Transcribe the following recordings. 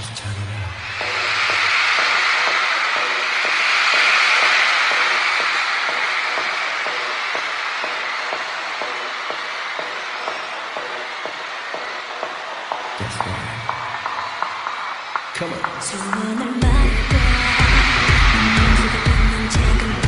진짜 잘하네. That's right. Come on. 소원을 받고, 지금 있는 지금.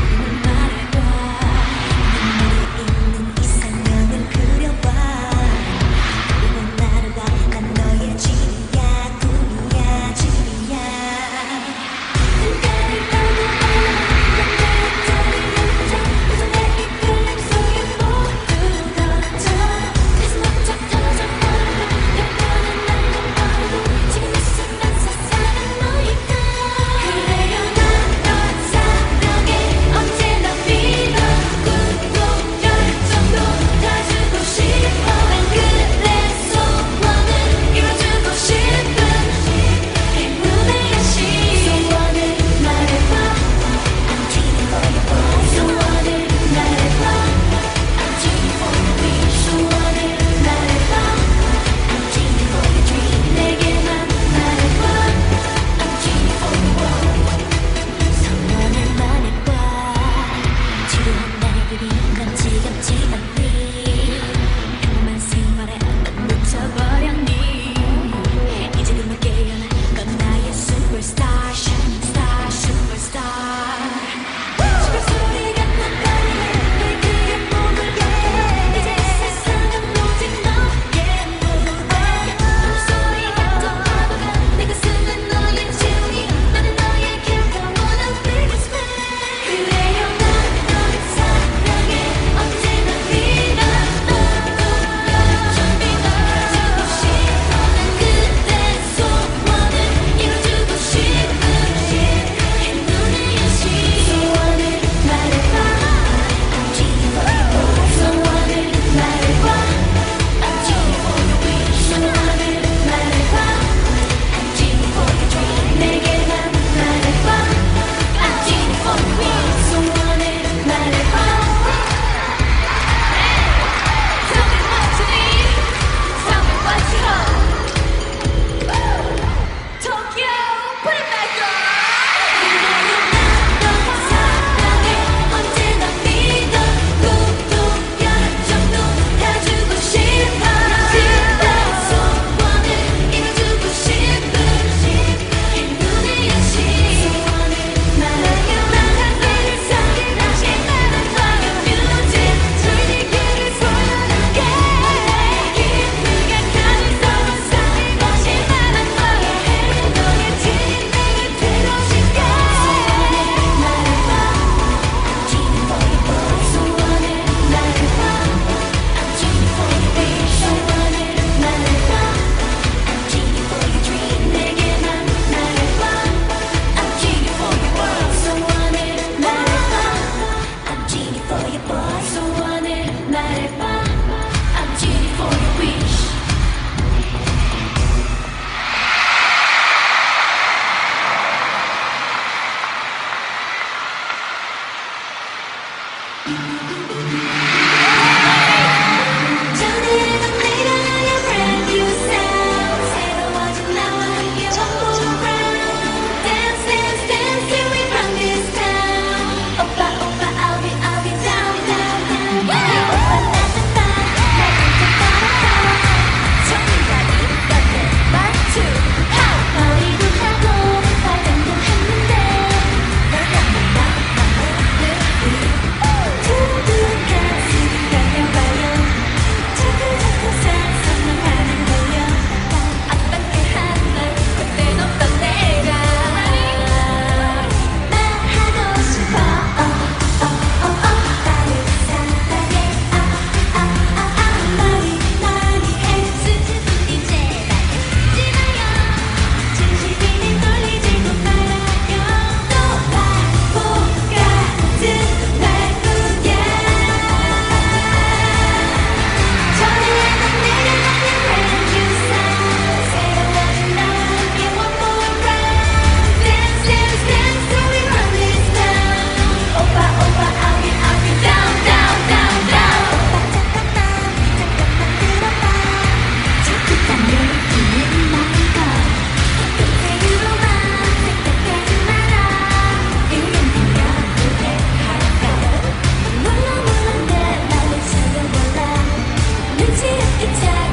You tell